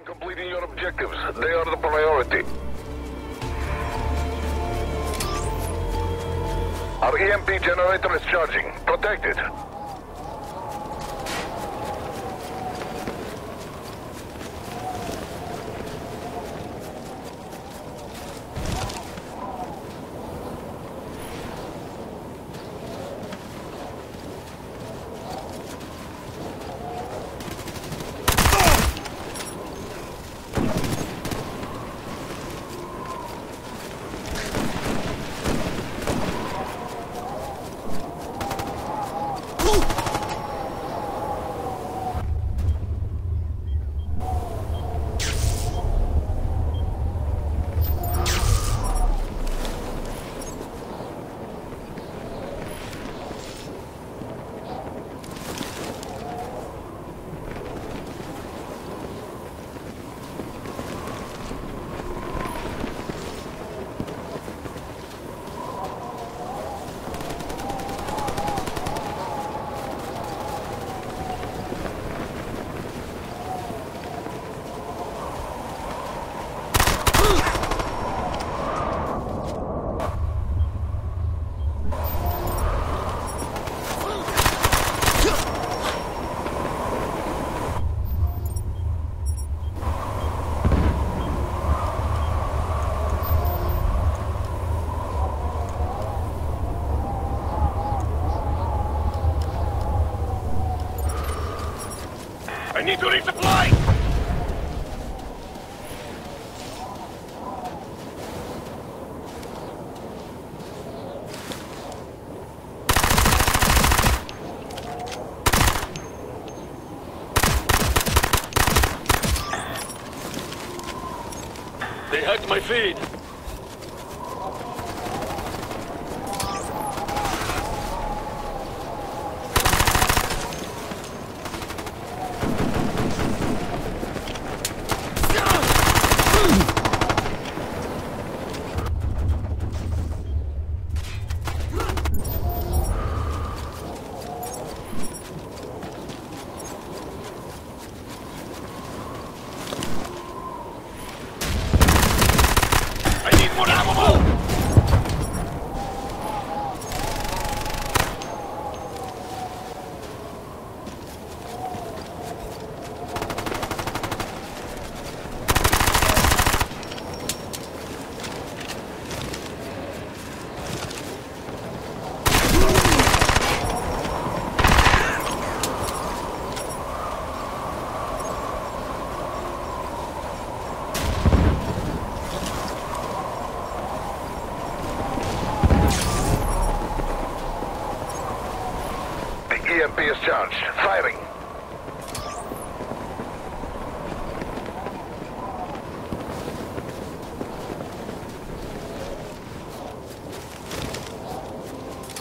on completing your objectives. They are the priority. Our EMP generator is charging. Protect it. I need to resupply! They hacked my feed. I need more ammo! The EMP is charged. Firing.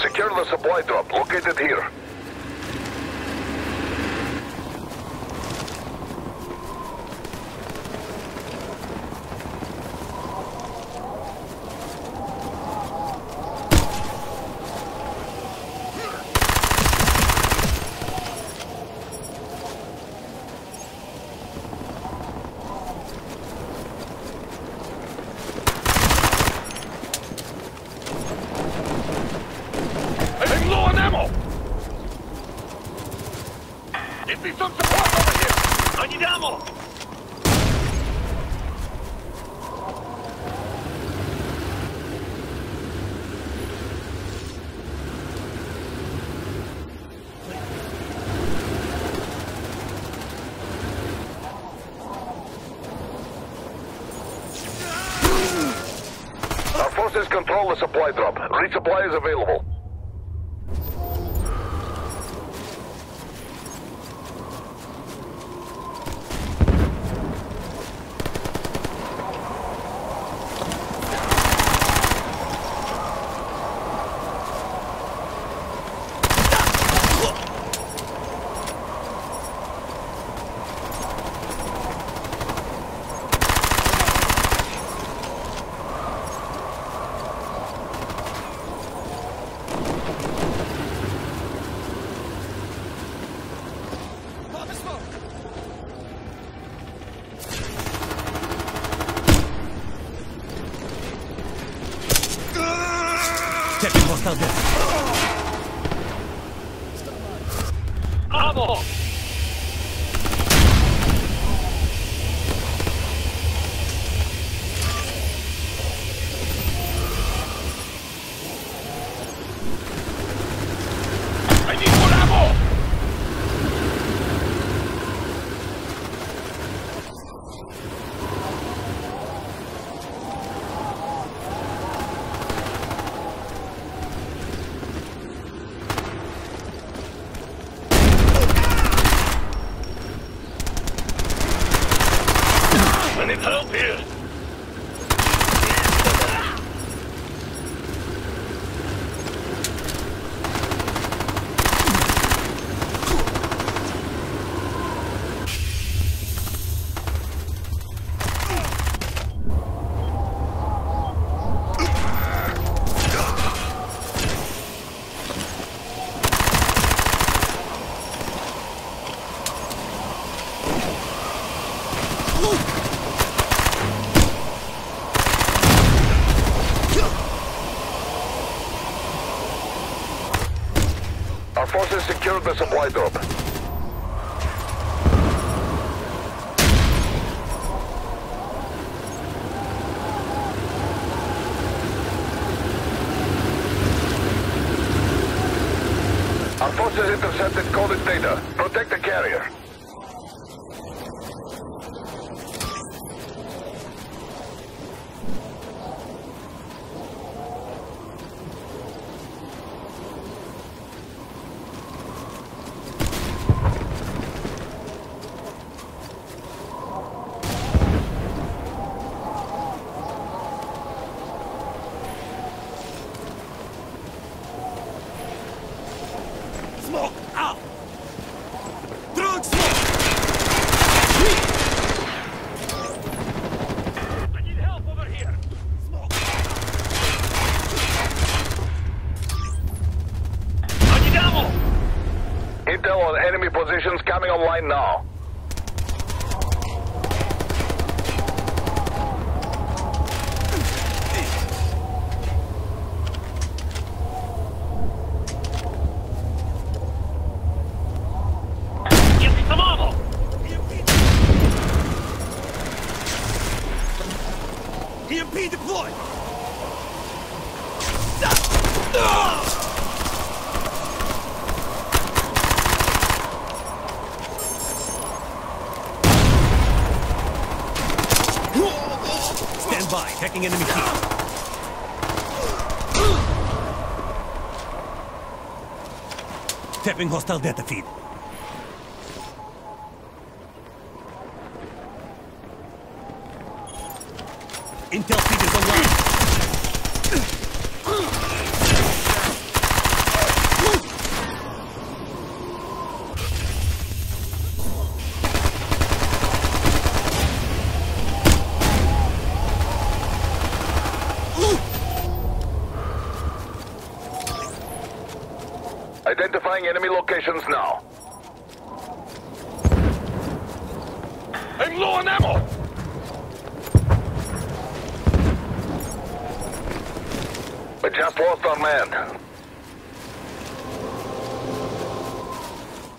Secure the supply drop located here. I'm low on ammo! Give some support over here! I need ammo! Our forces control the supply drop. Resupply is available. Help here! Our forces secured the supply drop. Our forces intercepted coded data. Protect the carrier. Smoke out! Throwing smoke! I need help over here! Smoke! I need ammo! Intel on enemy positions coming online now. Get me some ammo! EMP deployed! Stand by, checking enemy team. Tapping hostile data feed. Intel feed is online. Identifying enemy locations now. I'm low on ammo! We just lost our man.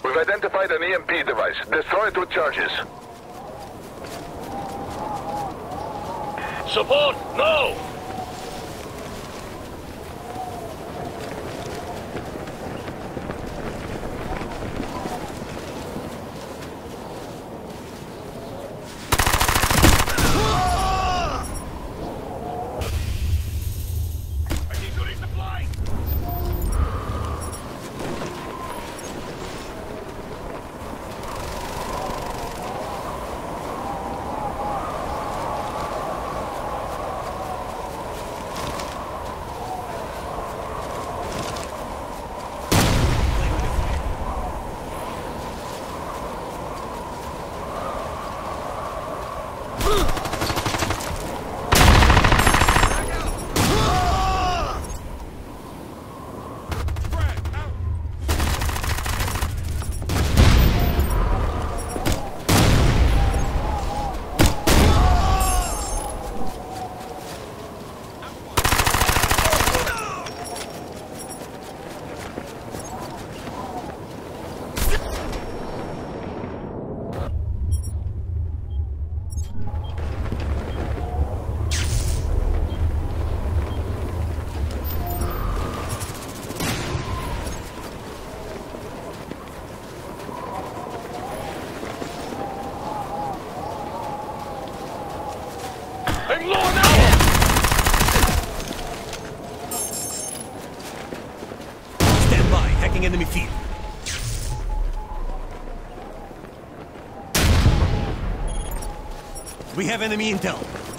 We've identified an EMP device. Destroy it with charges. Support, no! I need to resupply! I'm low on ammo! Enemy field. We have enemy intel.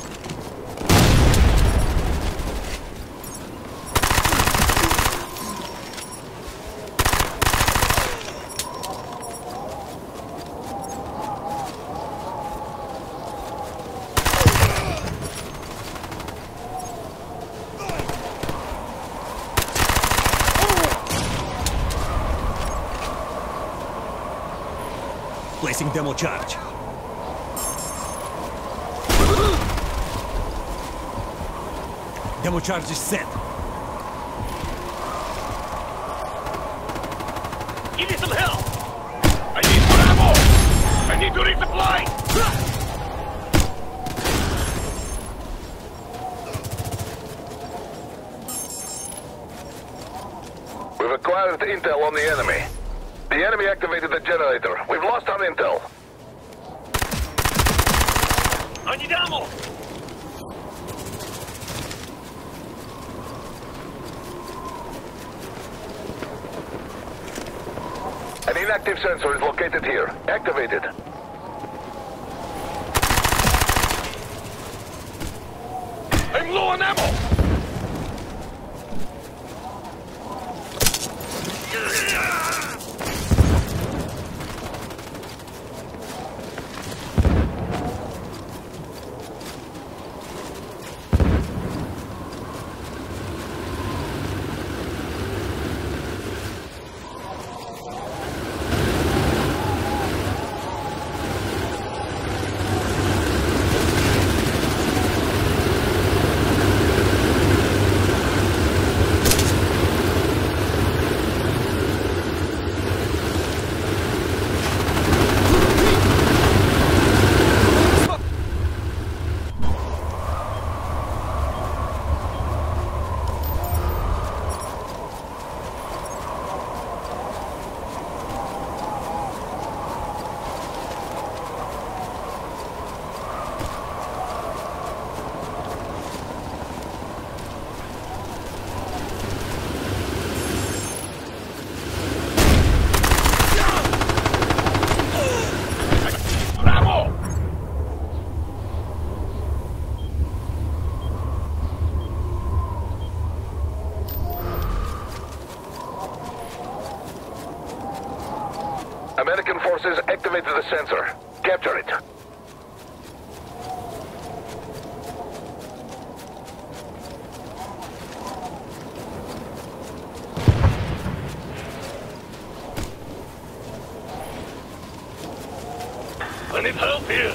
Placing demo charge. Demo charge is set. Give me some help! I need more ammo! I need to resupply! We've acquired intel on the enemy. The enemy activated the generator. We've lost our intel. I need ammo! An inactive sensor is located here. Activated. I'm low on! Ammo! American forces activated the sensor. Capture it. I need help here!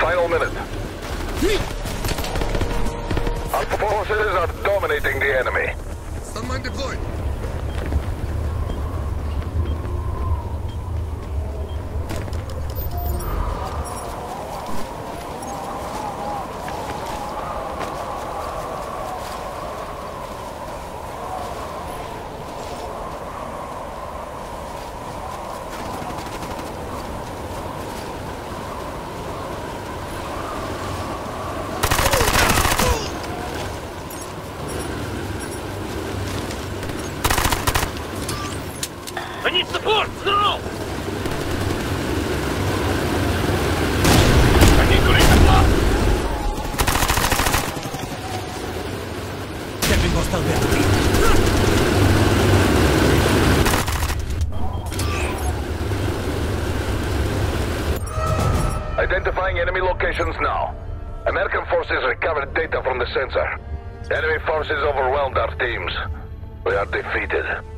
Final minute. Our forces are dominating the enemy. Sunmine deployed. I need support! Now! I need to resupply! Stepping Identifying enemy locations now. American forces recovered data from the sensor. Enemy forces overwhelmed our teams. We are defeated.